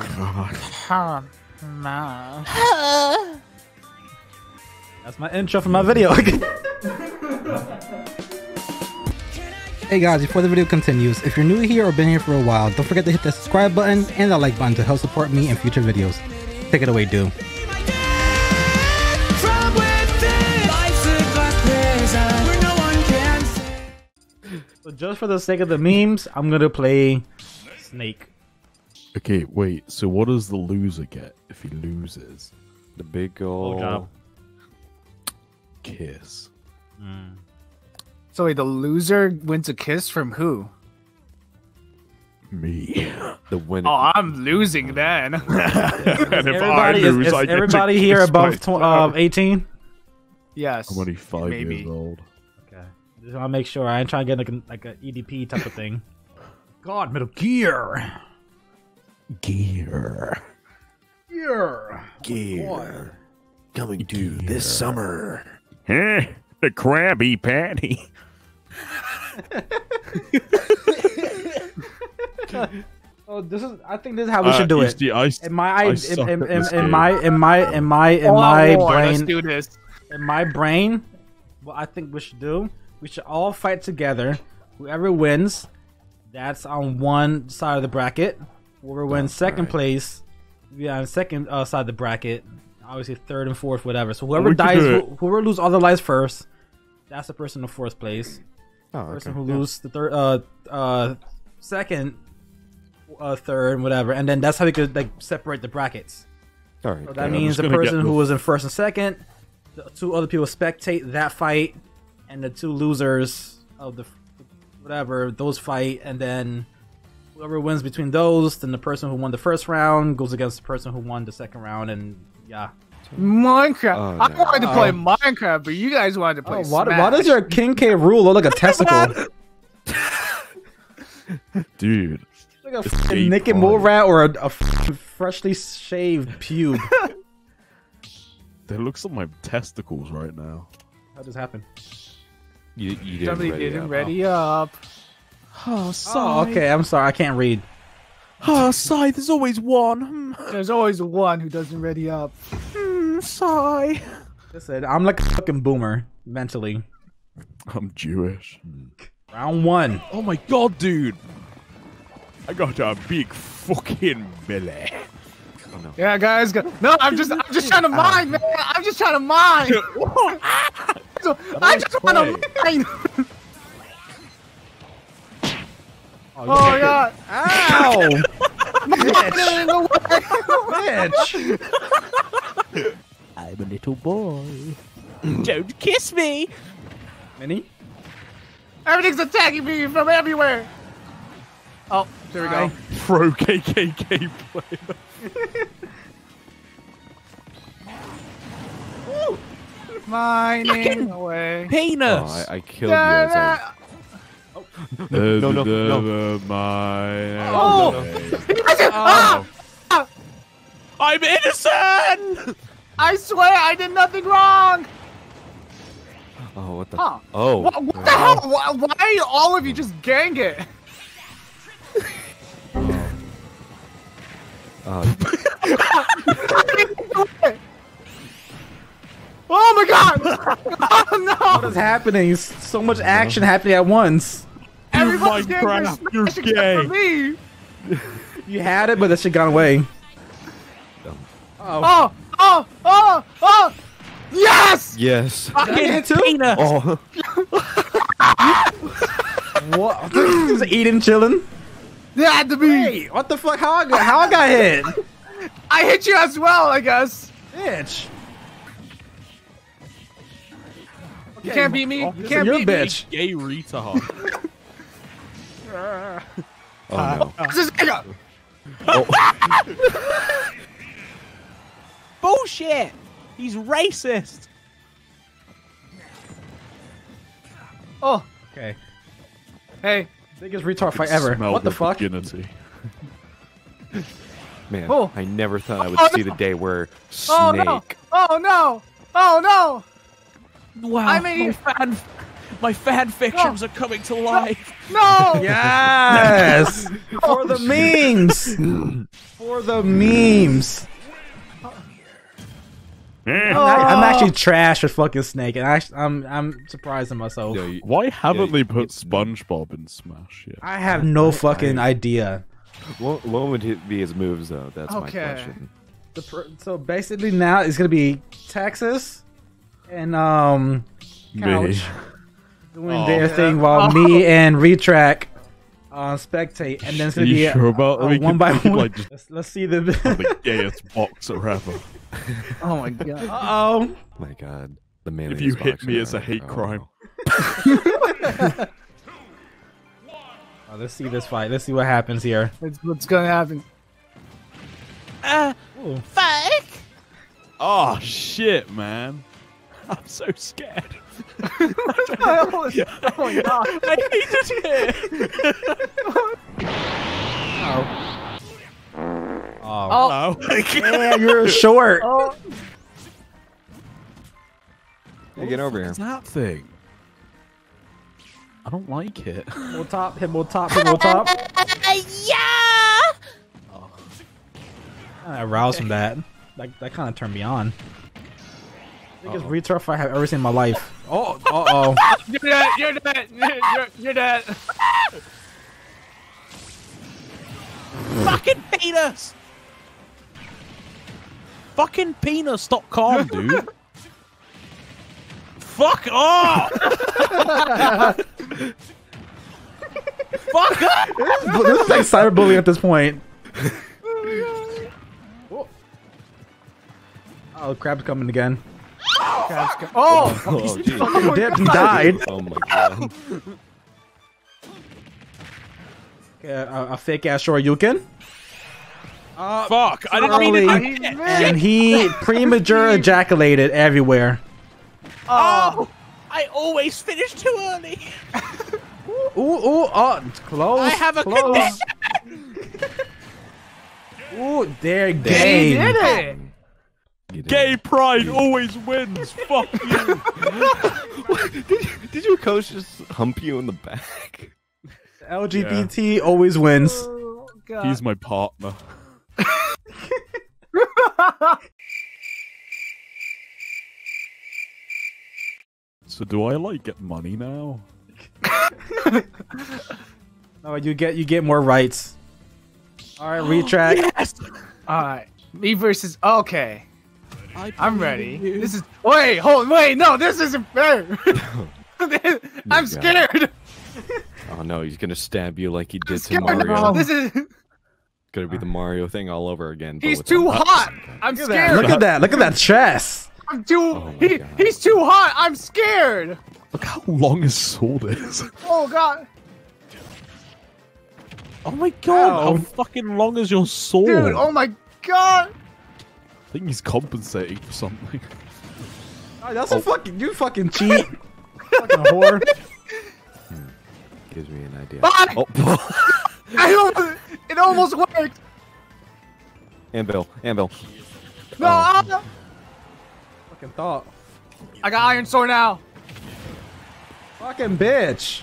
God. That's my intro for my video. hey guys, before the video continues, if you're new here or been here for a while, don't forget to hit the subscribe button and the like button to help support me in future videos. Take it away, Doom. So just for the sake of the memes, I'm gonna play Snake. Okay, wait. So what does the loser get if he loses? The big old job. Kiss. So wait, the loser wins a kiss from who? Me. the winner. Oh, I'm losing then. and if Everybody, is, is everybody here above tw- uh, 18? yes. I'm only five maybe. years old. Okay. Just want to make sure I ain't trying to get like a, like a EDP type of thing. God, Metal Gear. Gear. Gear. Gear. Coming to this summer. Huh? The Krabby Patty. Oh, this is. I think this is how we uh, should do it. In my, I in, suck in, at in, in my, in my, in my, in Oh, my Lord, Let's brain, do this. in my brain, what I think we should do, we should all fight together. Whoever wins, that's on one side of the bracket. Whoever wins second right. place, be on second uh, side of the bracket. Obviously, third and fourth, whatever. So whoever we dies, who- whoever lose all the lives first, that's the person in fourth place. Oh, Person okay. who lose the third, uh, uh, second, uh, third, whatever, and then that's how we could like separate the brackets. All right. So that I'm means the person who was in first and second, the two other people spectate that fight, and the two losers of the whatever those fight, and then whoever wins between those, then the person who won the first round goes against the person who won the second round, and yeah. Minecraft. Oh, I no. wanted to play oh. Minecraft, but you guys wanted to oh, play Oh, why, Smash. why does your King K Rool look like a testicle? Dude. like a It's naked mole rat or a, a f- freshly shaved pube. That looks like my testicles right now. How does this happen? You, you didn't Somebody ready didn't up. ready up. Oh, Oh, okay. I'm sorry. I can't read. Oh, sigh, there's always one. There's always one who doesn't ready up. Hmm, sigh. Listen, I'm like a fucking boomer mentally. I'm Jewish. Round one. Oh my god, dude. I got a big fucking belly. Yeah, guys. Go. No, I'm just, I'm just trying to mine, man. I'm just trying to mine. So, I just want to mine. Oh my oh, god. Ow! Bitch. Bitch! I'm a little boy. Don't kiss me. Minnie? Everything's attacking me from everywhere. Oh, there we go. Hi. Pro KKK player. Mining away. Oh, I, I killed Da, you. As da. I, no, no, no. Oh, Ah! I'm innocent! I swear I did nothing wrong. oh, what the? Huh. Oh. What, what the hell? Why, why are all of you just gang it? Uh, Oh my god! Oh no! What is happening? So much action happening at once. Everybody's gang Minecraft, for you're Smash except gay. me. You had it, but that shit got away. Oh, Oh, oh, oh, oh! Yes! yes. I hit too? Oh. What? Just eating, chilling. It had to be. Hey, what the fuck? How I got, how I got hit? I hit you as well, I guess. Bitch. You can't beat me. You can't you're a beat me. bitch. Gay retard. Oh uh, no. Uh, this is. Oh. Bullshit! He's racist! Oh, Okay. hey. Biggest retard fight ever. What the fuck? virginity. Man, Oh. I never thought I would Oh, see no. the day where oh, Snake. Oh no! Oh no! Oh no! Wow, I mean- my fan, my fan fictions are coming to life. No! Yes! For the memes! For the memes. Eh. I'm, act- I'm actually trash with fucking Snake, and I, I'm I'm surprised at myself. Yo, you- Why haven't Yeah, they put SpongeBob in Smash yet? I have no fucking idea. what, what would it be his moves though? That's my question. The per- so basically now it's gonna be Texas and um Couch Me. Doing Oh. their thing while me and Retrack uh, spectate, and then it's Are gonna you be a- sure about a we one by one. like, just- let's, let's see the. the gayest boxer ever. Oh my god. uh oh. My God, the man. If you hit me, it's a hate crime. Oh, let's see this fight. Let's see what happens here. It's, what's gonna happen? Uh, Ooh. fuck! Oh shit, man! I'm so scared. Oh my god. I hated it! Oh. Oh. Oh, Hello. Yeah, you're short. oh. Hey, get over here. What's that thing? I don't like it. Himbo top, himbo top, himbo top. yeah! Oh. I aroused from that. That, that kind of turned me on. Biggest retard fight I've ever seen in my life. Oh, uh oh. You're dead. You're dead. You're, you're dead. Fucking penis! Fucking penis, stop calm, dude. Fuck off! Fuck off! this is like cyberbullying at this point. Oh, crab's coming again. Oh, Oh, geez. Fucking dipped and died. oh my God. Okay, a, a fake ass Shoryuken. Uh, fuck, I didn't mean Early, to do and he premature ejaculated everywhere. Oh. oh! I always finish too early! Ooh, ooh, oh, it's close. I have a close. Ooh, they're he gay. did it. You did. Gay pride always wins. Fuck you. Did your coach just hump you in the back? LGBT always wins. Oh, god. He's my partner. So do I like get money now? No, you get you get more rights. All right, Retrack. Yes! All right, me versus. Okay, I I'm ready. you. This is. Wait, hold. Wait, no, this isn't fair. I'm scared. Oh no, he's gonna stab you like he I'm did to scared. Mario. Oh, this is. Gonna be the Mario thing all over again. He's too a- hot. I'm Look scared. Look at that! Look at that chest. I'm too. Oh he, God. he's too hot. I'm scared. Look how long his sword is. Oh god, Oh my god, Ow. how fucking long is your sword? dude. Oh my god. I think he's compensating for something. Oh, that's a fucking you fucking cheat. fucking whore. Hmm, gives me an idea. Bye. Oh, I almost, it almost worked. anvil, anvil. No, Oh. fucking thought. I got iron sword now. Fucking bitch.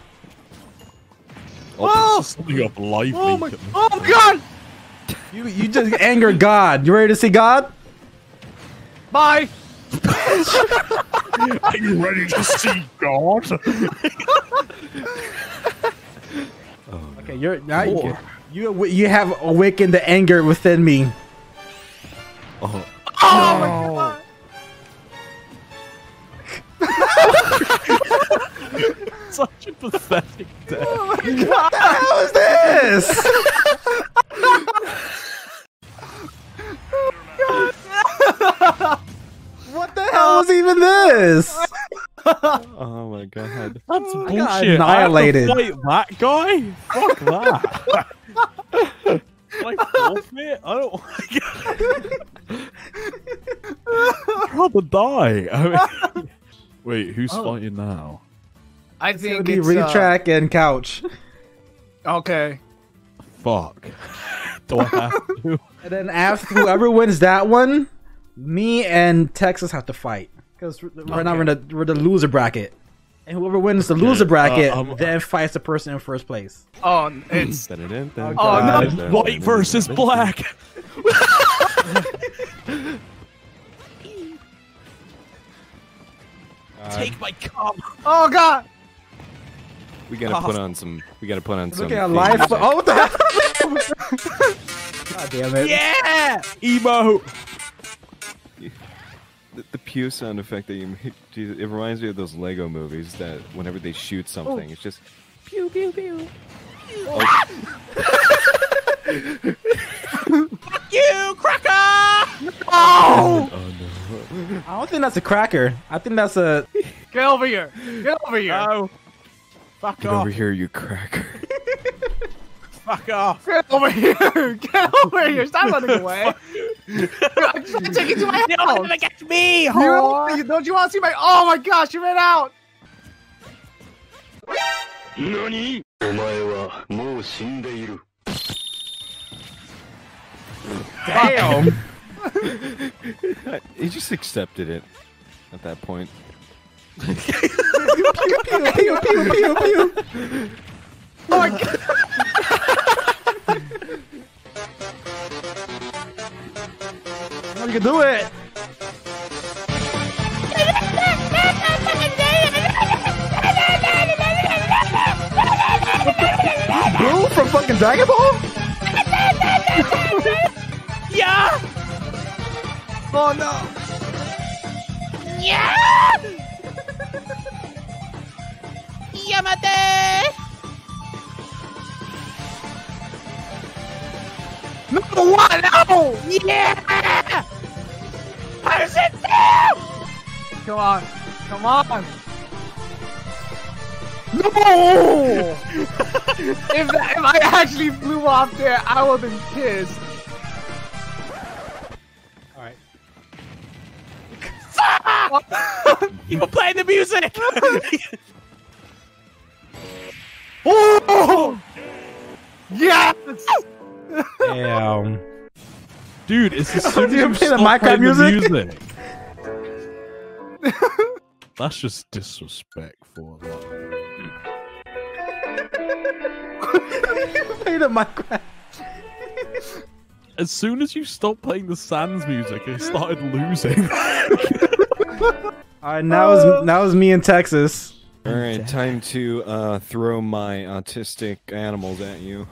Oh, oh! Something up life. oh my, Lincoln. oh god. You you just angered God. You ready to see God? Bye. Are you ready to see God? Okay, you're now you, you you have awakened the anger within me. Oh, Oh my god. Such a pathetic death. Oh my god! What the hell is this? what the hell is even this? oh my god. That's got annihilated. I have to fight that guy? Fuck that. like forfeit? I don't I'd rather die. I mean, wait, who's Oh. fighting now? I think be it's uh, retrack and couch, okay. Fuck. Do I have to? and then after whoever wins that one, me and Texas have to fight because right now we're in the we're the loser bracket. and whoever wins the loser bracket um, then fights the person in first place. Oh, it's Oh, no. White versus black. Take my cum. oh god. We gotta put on some. We gotta put on some. Looking at theme live. music. Oh, what the hell? God damn it! Yeah, emo. The, the pew sound effect that you make, it reminds me of those Lego movies that whenever they shoot something, it's just pew pew pew. Oh. Fuck you cracker. Oh, I don't think that's a cracker. I think that's a. get over here. Get over here. No. Fuck Get off. over here, you cracker. Fuck off. Get over here. Get over here. Stop running away. I'm trying to take you to my You're house. gonna get me, You whore. don't, don't you want to see my? Oh my gosh, you ran out. 何お前はもう死んでいる。 Damn. he just accepted it at that point. pew pew pew pew pew. Oh my god. You can do it. Blue from fucking Dragon Ball? Yeah. Oh no. No, what? No! Yeah! Come on. Come on. No! if, that, if I actually flew off there, I would have been pissed. All right. You were playing the music. Oh! Yes! Damn. Dude, it's as soon as you you play the stop Minecraft playing the music? music. That's just disrespectful. Play the Minecraft. As soon as you stopped playing the Sans music, it started losing. All right, now is now is me in Texas. All right, time to uh, throw my autistic animals at you.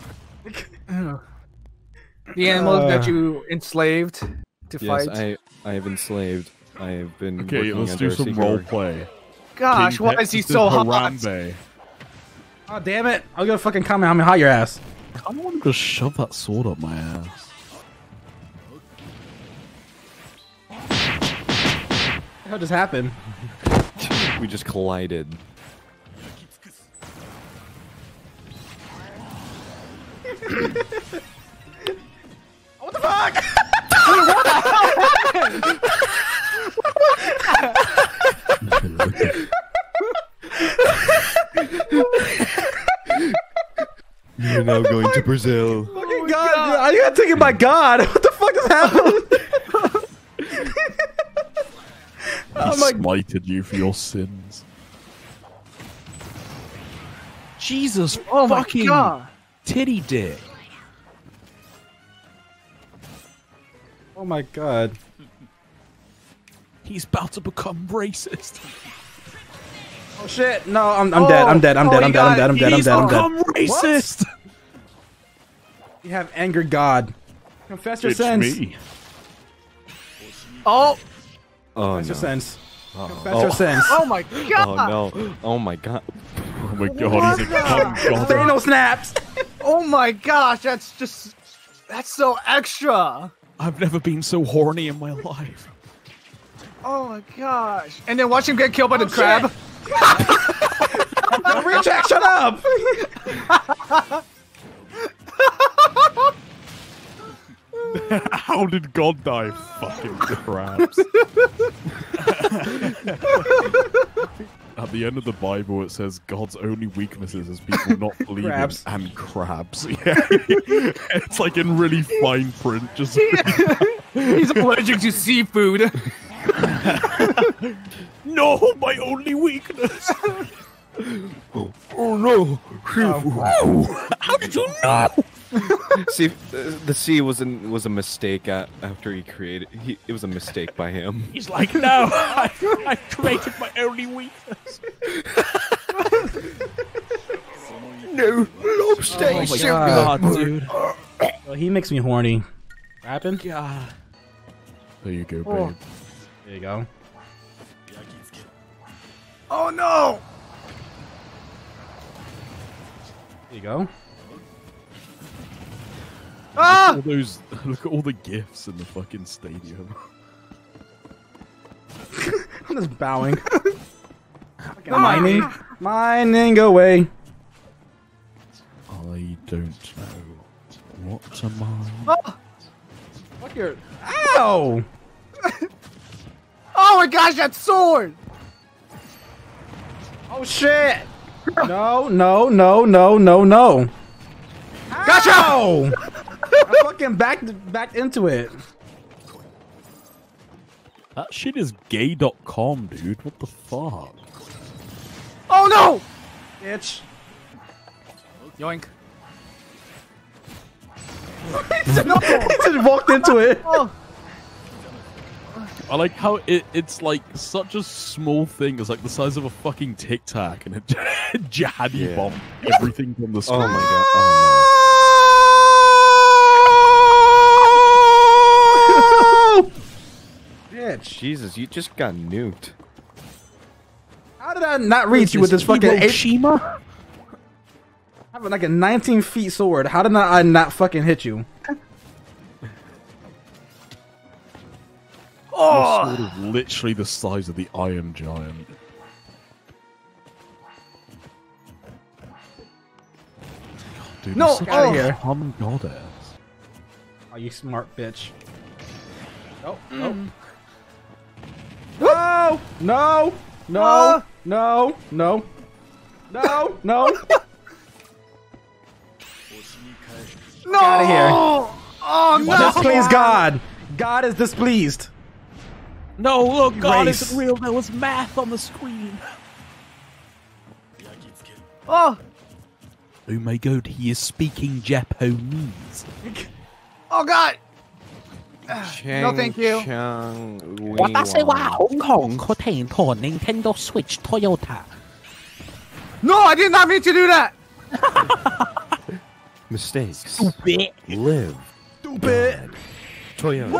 The animals Uh. that you enslaved to Yes, fight. I I have enslaved. I have been. okay, working let's do a some secret role play. Gosh, King why is he Texas so hot? Harambe. Oh damn it! I was gonna fucking comment how many hot your ass. I kind of want to just shove that sword up my ass. What the hell just happened? We just collided. What the fuck? You're now going to Brazil. Oh fucking God! I got taken by God. What the fuck is happening? He Oh my- smited you for your sins. Jesus Oh my fucking god. titty dick. oh my God! He's about to become racist. Oh shit! No, I'm I'm dead. I'm dead. I'm Oh, dead. I'm dead. Oh, I'm dead. I'm dead. I'm dead. I'm dead. become racist. You have angered God. Confess your It's sins. me. Oh, Oh Confess your no. sins. Confess Oh. your sins. oh my Oh god. no. Oh my god. Oh my oh, god, he's a cum god. Thanos snaps. Oh my gosh, that's just that's so extra. I've never been so horny in my life. Oh my gosh. And then watch him get killed by the Oh, crab. Recheck, shut up. How did God die? Fucking crabs. At the end of the Bible, it says God's only weaknesses is people not believing Crabs. and crabs. Yeah, it's like in really fine print. Just He's allergic to seafood. No, my only weakness. Oh no! How did you know? See, uh, the C was an, was a mistake at, after he created. He, it was a mistake by him. He's like, no, I, I created my only weakness. No, lobster. Oh my God, dude. Well, he makes me horny. Rapping? God. There you go, babe. Oh. There you go. Oh no! There you go. Ah! All those, look at all the gifts in the fucking stadium. I'm just bowing. Fucking mining. Mining away. I don't know what to mine. Oh, Fuck your. Ow! Oh my gosh, that sword! Oh shit! No, no, no, no, no, no. Gotcha! Ow! I fucking backed back into it. That shit is gay.com, dude. What the fuck? Oh no! Bitch. Yoink. no, just walked into it. Oh, I like how it, it's like such a small thing. It's like the size of a fucking tic tac, and it jihadi Yeah. bomb everything from the screen. Oh my god! Oh Bitch. no! Jesus, you just got nuked. How did I not reach you with this fucking eight? Hiroshima? Having like a 19 feet sword. How did I not fucking hit you? Your sword is literally the size of the Iron Giant. Dude, No, you're such oh. here. dumb goddess. Oh, you smart bitch. Oh, no. No! No! No! Ah. No! No! No! No! no! outta here. Oh no! Displease God! God is displeased. No, look, God isn't real. There was math on the screen. Oh! Oh my god, he is speaking Japanese. Oh god! Cheng no, thank you. Hong Kong, Nintendo Switch, Toyota. No, I did not mean to do that! Mistakes. Stupid. Live. Stupid. Toyota.